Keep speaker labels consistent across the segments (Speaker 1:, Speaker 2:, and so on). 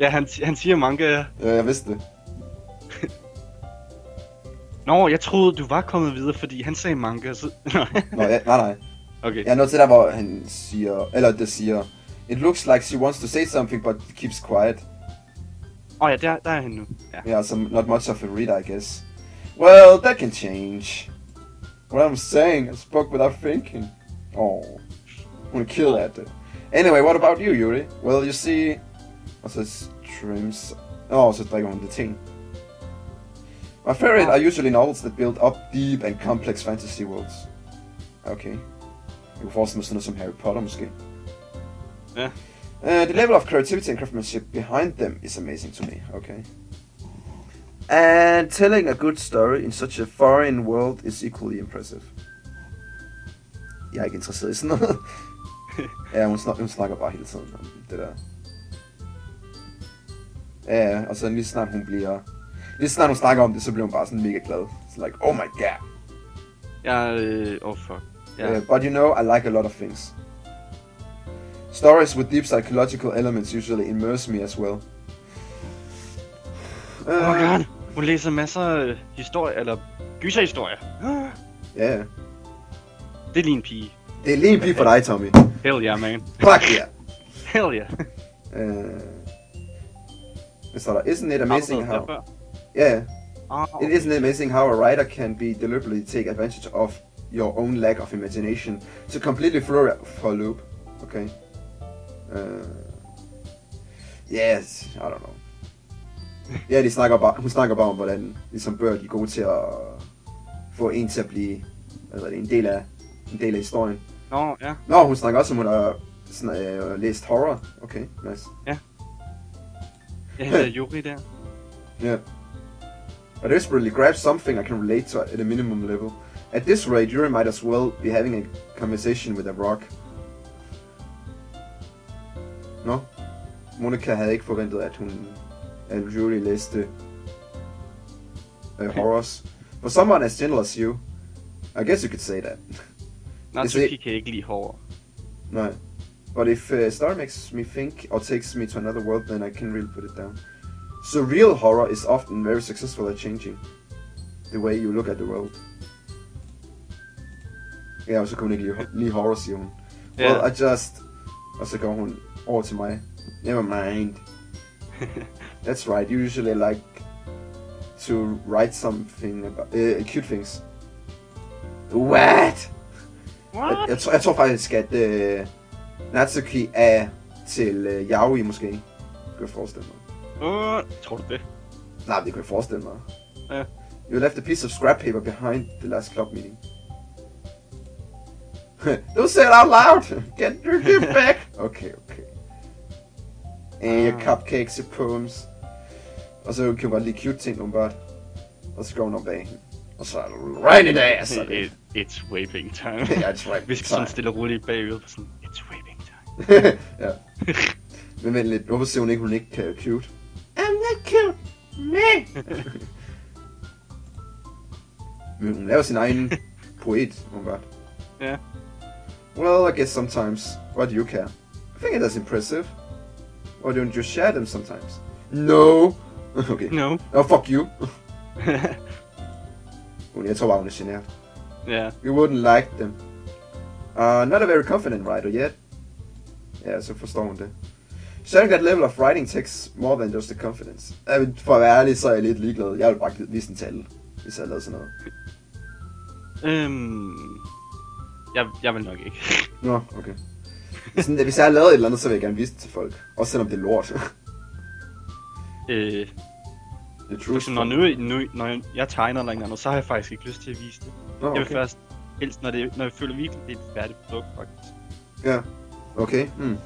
Speaker 1: Ja, han, han siger manga. ja.
Speaker 2: Jeg vidste det.
Speaker 1: Nå, jeg troede, du var kommet videre, fordi han sagde manga. Så...
Speaker 2: Nå, ja, nej, nej.
Speaker 1: okay.
Speaker 2: Jeg er nået til der, hvor han siger, eller det siger, It looks like she wants to say something, but keeps quiet.
Speaker 1: Åh oh, ja, der, der er han nu. Ja.
Speaker 2: Yeah, so not much of a reader, I guess. Well, that can change. What I'm saying, I spoke without thinking. Oh, I'm gonna kill that. Anyway, what about you, Yuri? Well, you see... Så streams... Oh, drikker hun det ting. My favorite are usually novels that build up deep and complex fantasy worlds. Okay. Jeg kunne forestille mig sådan noget som Harry Potter, måske.
Speaker 1: Ja.
Speaker 2: Uh, the level of creativity and craftsmanship behind them is amazing to me. Okay. And telling a good story in such a foreign world is equally impressive. Jeg er ikke interesseret i sådan noget. ja, hun, snak, hun snakker bare hele tiden om det der. Ja, ja, og så lige snart hun bliver... Lige snart hun snakker om det, så bliver hun bare sådan mega glad. Så like, oh my god.
Speaker 1: Jeg, øh, oh fuck. Ja.
Speaker 2: Yeah, but you know, I like a lot of things. Stories with deep psychological elements usually immerse me as well.
Speaker 1: Oh my god. Hun læser masser af historie, eller gyserhistorier.
Speaker 2: Ja, yeah.
Speaker 1: Det er lige en pige.
Speaker 2: det er lige en pige for dig, Tommy.
Speaker 1: Hell yeah, man.
Speaker 2: Fuck yeah.
Speaker 1: Hell yeah.
Speaker 2: Uh, står der? Isn't it amazing how... Yeah,
Speaker 1: Ah,
Speaker 2: it isn't amazing how a writer can be deliberately take advantage of your own lack of imagination to completely throw you for a loop. Okay. Uh, yes, I don't know. Ja, de snakker bare, hun snakker bare om, hvordan ligesom bøger de er gode til at få en til at blive det, en, del af, en del af historien.
Speaker 1: Nå, ja.
Speaker 2: Nå, hun snakker også om, hun har sådan, øh, læst horror. Okay, nice.
Speaker 1: Jeg hedder Yuri der.
Speaker 2: Yeah. I desperately grab something I can relate to at a minimum level. At this rate, Yuri might as well be having a conversation with a rock. Nå, Monica havde ikke forventet, at hun at Yuri læste uh, horrors. For someone as gentle as you, I guess you could say that.
Speaker 1: Natsuki kan ikke lide horror.
Speaker 2: No. But if uh, story makes me think or takes me to another world, then I can really put it down. So real horror is often very successful at changing the way you look at the world. Ja, og så kunne hun ikke lide, lide horror, siger hun.
Speaker 1: Ja.
Speaker 2: Well, I just... Og så går hun over til mig. Never mind. That's right, you usually like to write something about... Uh, cute things. What? Jeg, jeg, tror, jeg tror faktisk, at uh, Natsuki er til uh, Yaoi måske. Det kan jeg forestille mig.
Speaker 1: Uh, tror du det?
Speaker 2: Nej, det kan jeg forestille mig.
Speaker 1: Ja.
Speaker 2: You left a piece of scrap paper behind the last club meeting. Don't say it out loud! Get your gift back! Okay, okay. And your
Speaker 1: Ah.
Speaker 2: cupcakes, your poems. Og så kan hun godt lide cute ting, åbenbart. Og så går hun op bag. Og så er det right in the ass!
Speaker 1: It, it's waving time.
Speaker 2: Ja, it's right
Speaker 1: Vi skal
Speaker 2: time.
Speaker 1: sådan stille og roligt bagud på sådan, it's waving time.
Speaker 2: ja. Men vent lidt, hvorfor siger hun ikke, hun ikke kan cute? I'm not cute. Me. Men hun laver sin egen poet, åbenbart.
Speaker 1: Ja.
Speaker 2: Well, I guess sometimes. Why do you care? I think that's impressive. Why don't you share them sometimes? No. okay.
Speaker 1: No.
Speaker 2: Oh, fuck you. Hun- Jeg tror bare, hun er genert.
Speaker 1: ja.
Speaker 2: You wouldn't like them. Uh, not a very confident writer yet. Ja, så forstår hun det. Sharing that level of writing takes more than just the confidence. Jeg vil, for at være ærlig, så er jeg lidt ligeglad. Jeg vil bare vise den til alle, hvis jeg lavede sådan noget.
Speaker 1: Øhm, jeg, jeg vil nok ikke.
Speaker 2: Nå, okay. Sådan, hvis jeg har lavet et eller andet, så vil jeg gerne vise det til folk. Også selvom det er lort.
Speaker 1: øh,
Speaker 2: det er true.
Speaker 1: når, nu, nu, når jeg- tegner eller andet, så har jeg faktisk ikke lyst til at vise det.
Speaker 2: Nå,
Speaker 1: Jeg vil
Speaker 2: okay.
Speaker 1: først, helst når, det, når jeg føler virkelig, det er et færdigt produkt, faktisk.
Speaker 2: Ja. Okay. Hmm.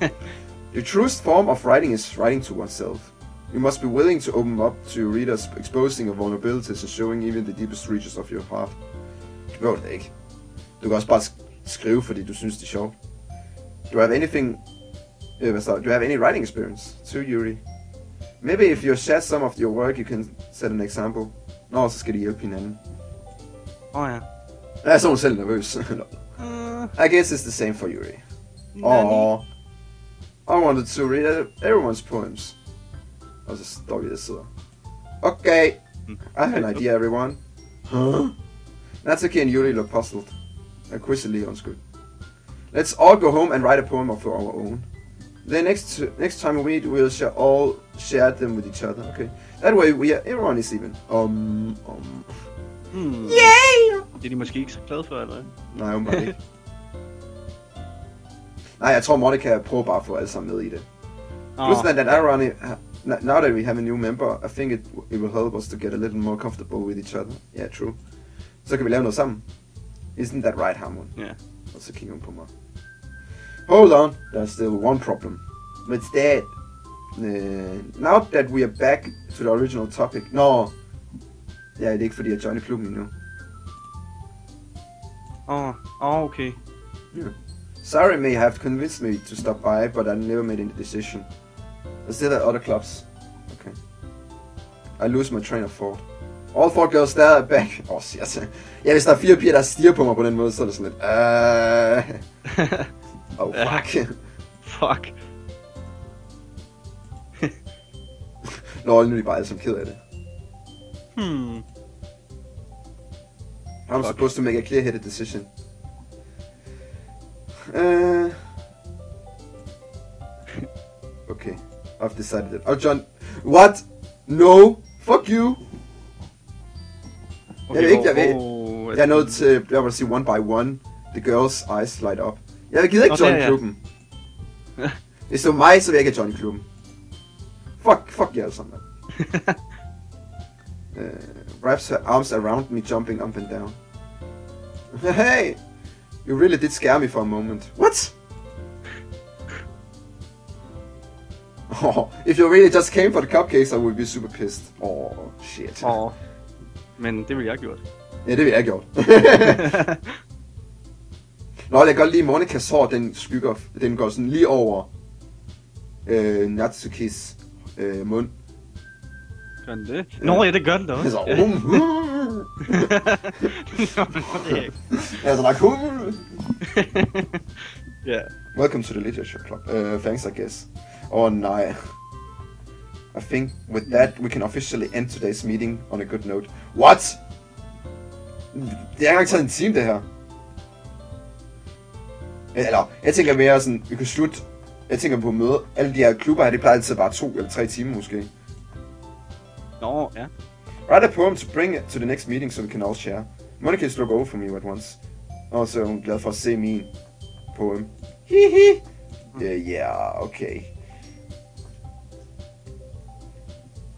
Speaker 2: the truest form of writing is writing to oneself. You must be willing to open up to readers, exposing your vulnerabilities and showing even the deepest reaches of your heart. Det behøver det ikke. Du kan også bare sk- skrive, fordi du synes, det er sjovt. Do you have anything... Uh, hvad? Do you have any writing experience? Too, Yuri. Maybe if you share some of your work, you can set an example. Nå, så skal de hjælpe hinanden.
Speaker 1: Åh oh, ja.
Speaker 2: Ja, så er hun selv.
Speaker 1: Uh,
Speaker 2: I guess it's the same for Yuri.
Speaker 1: Nani?
Speaker 2: Åh. I wanted to read everyone's poems. Og så just vi der og sidder. Okay, I have an idea, everyone. Huh? Natsuki and Yuri look puzzled. Uh, quizzily on school. Let's all go home and write a poem of our own. Then next next time we meet, we'll share all share them with each other. Okay. That way, we are, everyone is even. Um, um.
Speaker 1: Hmm.
Speaker 2: Yay!
Speaker 1: Det er de måske ikke så glade for, eller?
Speaker 2: Nej, hun ikke. Nej, jeg tror Monica prøver bare at få alle sammen med i det. Plus
Speaker 1: Åh,
Speaker 2: that, that irony, now that we have a new member, I think it, it will help us to get a little more comfortable with each other. Yeah, true. Så kan vi lave noget sammen. Isn't that right, Harmon?
Speaker 1: Ja.
Speaker 2: Og så kigger hun på mig. Hold on, there's still one problem. What's that? Uh, now that we are back to the original topic. Nå, ja, det er ikke fordi, jeg joined klubben endnu.
Speaker 1: Åh, åh, okay.
Speaker 2: Sorry may have convinced me to stop by, but I never made any decision. Is there at other clubs? Okay. I lose my train of thought. All four girls there are back. Åh, oh, shit. Ja, hvis der er fire piger, der stiger på mig på den måde, så er det sådan lidt... Uh... Oh, fuck.
Speaker 1: Fuck.
Speaker 2: Lol, nu er de bare alle sammen ked af det.
Speaker 1: Hmm.
Speaker 2: I'm
Speaker 1: Fuck.
Speaker 2: supposed to make a clear-headed decision. Uh... Okay, I've decided it. Oh, John... What? No! Fuck you!
Speaker 1: Okay,
Speaker 2: ved ikke, jeg ved-
Speaker 1: hvor-
Speaker 2: Jeg er nødt til, jeg vil sige one by one, the girls' eyes light up. Jeg gider ikke
Speaker 1: Nå,
Speaker 2: join
Speaker 1: der, ja.
Speaker 2: klubben. Hvis det var mig, så vil jeg ikke join klubben. Fuck, fuck jer alle sammen. mand. Wraps her arms around me, jumping up and down. hey! You really did scare me for a moment. What? Oh, if you really just came for the cupcakes, I would be super pissed. Oh, shit.
Speaker 1: Åh. Men det ville jeg have gjort.
Speaker 2: Ja, det vil jeg gjort. Nå, jeg kan godt lide Monikas hår, den skygger, den går sådan lige over øh, Natsukis øh, mund.
Speaker 1: Gør den det? Nå ja, det gør den da også.
Speaker 2: Så,
Speaker 1: Ja.
Speaker 2: um,
Speaker 1: er ikke.
Speaker 2: altså, er cool.
Speaker 1: Ja.
Speaker 2: Welcome to the Literature Club. Uh, thanks, I guess. Oh, nej. I think with that, we can officially end today's meeting on a good note. What? Det har ikke taget en time, det her. Eller, jeg tænker mere sådan, vi kan slutte... Jeg tænker på møde. Alle de her klubber her, det plejer altid bare to eller tre timer måske.
Speaker 1: Nå, ja.
Speaker 2: Write a poem to bring it to the next meeting, so we can all share. Monica is look over for me at once. Og så er hun glad for at se min poem. Hihi. Ja, uh, yeah, okay.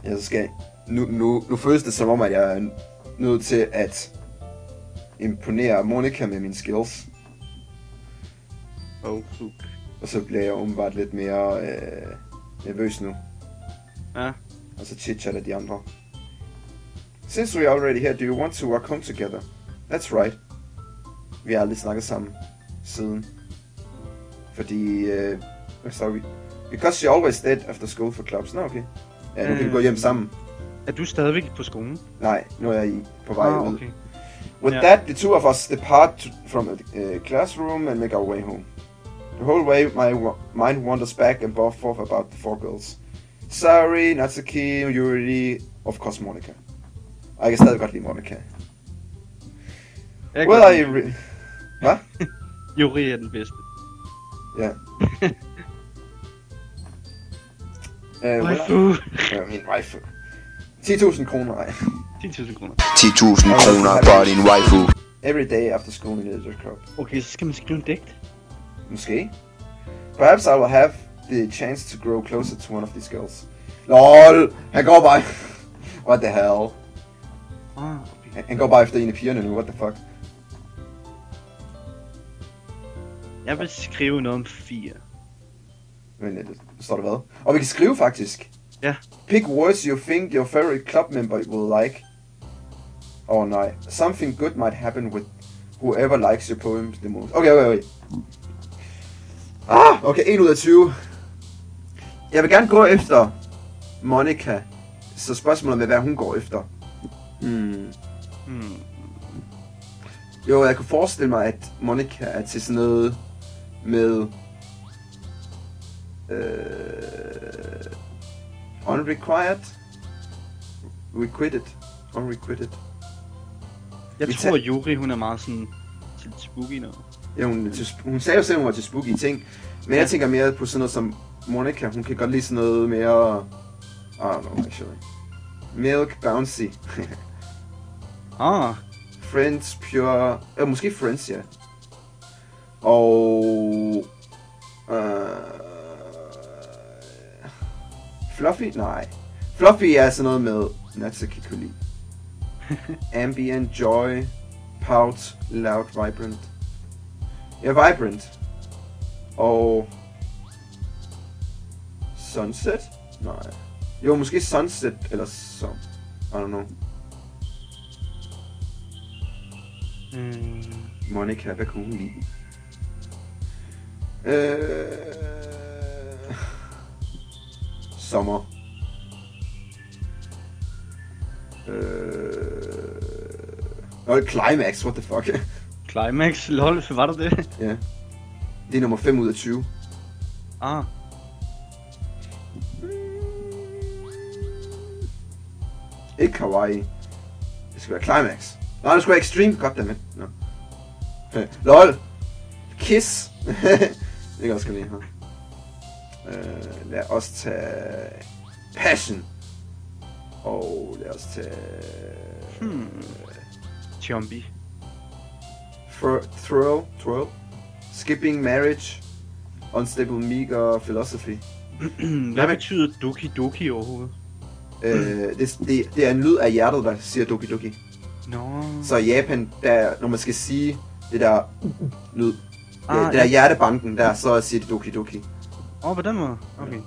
Speaker 2: Jeg skal... Nu, nu, nu føles det som om, at jeg er nødt til at imponere Monica med mine skills.
Speaker 1: Oh.
Speaker 2: Og så bliver jeg umiddelbart lidt mere øh, nervøs nu.
Speaker 1: Ja.
Speaker 2: Og så chit-chatter de andre. Since we're already here, do you want to walk home together? That's right. Vi har aldrig snakket sammen siden. Fordi, øh, hvad står vi? Because she always dead after school for clubs. Nå, okay. Ja, nu kan vi
Speaker 1: Øh.
Speaker 2: gå hjem sammen.
Speaker 1: Er du stadigvæk på skolen?
Speaker 2: Nej, nu er jeg i, på vej
Speaker 1: ah,
Speaker 2: ud.
Speaker 1: okay.
Speaker 2: With
Speaker 1: Ja.
Speaker 2: that, the two of us depart from the uh, classroom and make our way home. The whole way, my mind wanders back and forth about the four girls. Sorry, Natsuki, Yuri, of course Monica. Og jeg kan stadig godt lide Monica.
Speaker 1: Jeg
Speaker 2: Well, I... Re- Hvad?
Speaker 1: Yuri er den bedste.
Speaker 2: Ja. Uh, well,
Speaker 1: Waifu.
Speaker 2: ja, min waifu. 10.000 kroner, nej.
Speaker 1: 10.000 kroner.
Speaker 3: 10.000 kroner for din waifu.
Speaker 2: Every day after school in the club.
Speaker 1: Okay, så skal man skrive en digt.
Speaker 2: Måske. Perhaps I will have the chance to grow closer to one of these girls. LOL! Han går bare... What the hell?
Speaker 1: Ah, okay.
Speaker 2: Han- Han går bare efter en af pigerne nu, what the fuck?
Speaker 1: Jeg vil skrive noget om fire.
Speaker 2: Men øh, det står der hvad? Og vi kan skrive faktisk.
Speaker 1: Ja.
Speaker 2: Pick words you think your favorite club member will like. Oh nej. Something good might happen with whoever likes your poems the most. Okay, okay, okay. Ah, okay, 1 ud af 20. Jeg vil gerne gå efter Monica. Så spørgsmålet er, hvad hun går efter. Hmm.
Speaker 1: Hmm.
Speaker 2: Jo, jeg kunne forestille mig, at Monica er til sådan noget med... Øh, unrequired. Requited. Unrequited.
Speaker 1: Jeg
Speaker 2: Vi
Speaker 1: tror, at Yuri, hun er meget sådan til spooky noget.
Speaker 2: Ja, hun, til, hun sagde jo selv, hun var til spooky ting. Men jeg
Speaker 1: Ja.
Speaker 2: tænker mere på sådan noget som Monica. Hun kan godt lide sådan noget mere... I don't know, actually. Milk Bouncy.
Speaker 1: Ah,
Speaker 2: Friends Pure... Øh, måske Friends, ja. Og... Øh, Fluffy? Nej. Fluffy er sådan noget med Natsuki lide. Ambient, Joy, Pout, Loud, Vibrant. Ja, Vibrant. Og... Sunset? Nej. Jo, måske Sunset eller som. I don't know.
Speaker 1: mm,
Speaker 2: Monica, hvad kunne hun lide? Øh... Sommer. Øh... Nå, Climax, what the fuck?
Speaker 1: Climax, lol, var der det?
Speaker 2: ja. Det er nummer 5 ud af 20.
Speaker 1: Ah,
Speaker 2: Ikke Kawaii. Det skal være Climax. Nej, det skulle være Extreme. Goddammit. Nå. Øh, LOL. Kiss. det kan jeg også lide her. Øh, lad os tage Passion. Og lad os tage...
Speaker 1: Hmm. Chombi.
Speaker 2: Thrill, thrill, thrill. Skipping Marriage. Unstable Meager Philosophy.
Speaker 1: Hvad betyder Doki Doki overhovedet?
Speaker 2: Øh, det, det, det er en lyd af hjertet, der siger Doki Doki.
Speaker 1: Nå.
Speaker 2: Så i Japan, der, når man skal sige det der lyd, ah,
Speaker 1: Ah,
Speaker 2: det der
Speaker 1: ja.
Speaker 2: hjertebanken der, så siger de Doki Doki.
Speaker 1: Åh, oh, på den måde? Okay.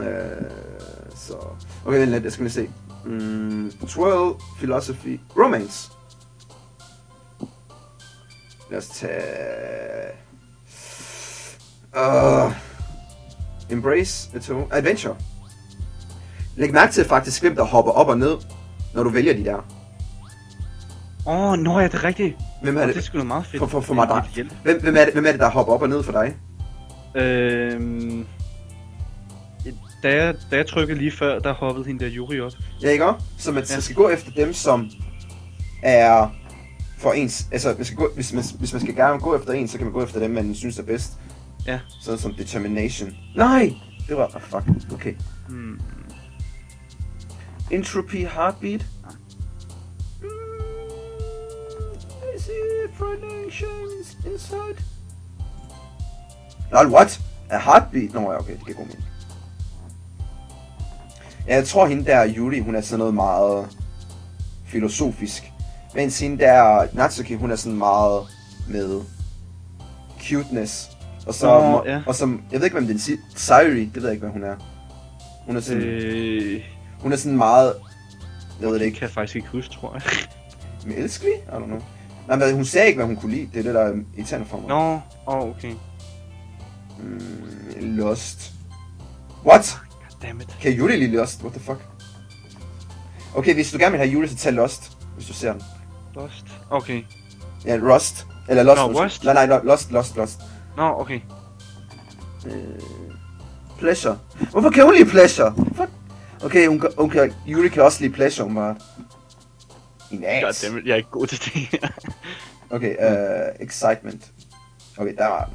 Speaker 2: Øh, så... Okay, vent lidt, jeg skal lige se. Mm, 12, Philosophy, Romance. Lad os tage... Uh, embrace, to. Adventure. Læg mærke til faktisk, hvem der hopper op og ned, når du vælger de der.
Speaker 1: Åh, oh, nå ja, det er rigtigt.
Speaker 2: Hvem er
Speaker 1: Oh,
Speaker 2: det?
Speaker 1: det er sgu da meget fedt.
Speaker 2: For, for, for mig,
Speaker 1: hjælp.
Speaker 2: Hvem, hvem, er det, hvem er det, der hopper op og ned for dig?
Speaker 1: Øhm... Da jeg, da jeg trykkede lige før, der hoppede hende der Yuri op.
Speaker 2: Ja, ikke også? Så man
Speaker 1: Ja.
Speaker 2: skal gå efter dem, som er for ens... Altså, man skal gå, hvis, man, hvis man skal gerne gå efter en, så kan man gå efter dem, man synes er bedst.
Speaker 1: Ja.
Speaker 2: Sådan som Determination. Nej! Det var... Oh, fuck. Okay.
Speaker 1: Hmm.
Speaker 2: Entropy Heartbeat. Mm, I see fragmentations inside. Lol, what? A heartbeat? Nå, ja, okay, det giver god mening. Ja, jeg tror hende der, Yuri, hun er sådan noget meget filosofisk. Mens hende der, Natsuki, hun er sådan meget med cuteness. Og så,
Speaker 1: Nå, ja.
Speaker 2: og som, jeg ved ikke, hvem den siger, Sayuri, det ved jeg ikke, hvad hun er. Hun er sådan,
Speaker 1: Øh,
Speaker 2: hun er sådan meget, jeg ved det ikke,
Speaker 1: kan jeg faktisk ikke huske, tror jeg.
Speaker 2: med elskelig? I don't know. Nej, men hun sagde ikke, hvad hun kunne lide. Det er det, der er irriterende for mig.
Speaker 1: Nå, åh, oh, okay.
Speaker 2: Mm, Lost. What?
Speaker 1: Goddammit.
Speaker 2: Kan Yuri lide Lost? What the fuck? Okay, hvis du gerne vil have Yuri, så tag Lost, hvis du ser den.
Speaker 1: Lost. Okay.
Speaker 2: Ja, Rust. Eller Lost.
Speaker 1: Nå,
Speaker 2: måske.
Speaker 1: Rust?
Speaker 2: Nej, nej, Lo- Lost, Lost, Lost.
Speaker 1: Nå, okay.
Speaker 2: Øh, pleasure. Hvorfor kan hun lide Pleasure? Fuck. Okay, hun, kan, Yuri kan også lide Pleasure, åbenbart. En ass.
Speaker 1: Goddammit, jeg er ikke god til det her.
Speaker 2: Okay, uh, Excitement. Okay, der var den.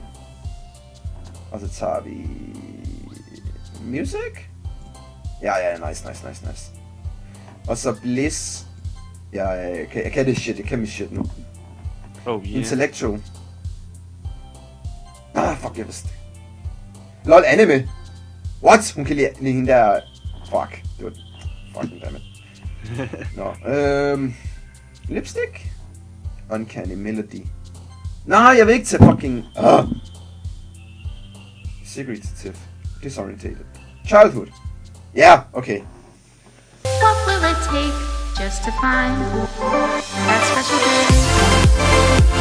Speaker 2: Og så tager vi... Music? Ja, ja, nice, nice, nice, nice. Og så Bliss. Ja, jeg kan, jeg kan det shit, jeg kan mit shit nu.
Speaker 1: Oh, yeah.
Speaker 2: Intellectual. Ah, fuck, jeg vidste. LOL, anime. What? Hun kan lide, lide hende der... Fuck. Det var... Fucking dammit. no. øhm... Lipstick? Uncanny Melody. Nej, jeg vil ikke tage fucking... Uh. Secretive. Disorientated. Childhood. Ja, yeah, okay.
Speaker 4: What will it take just to find that special day?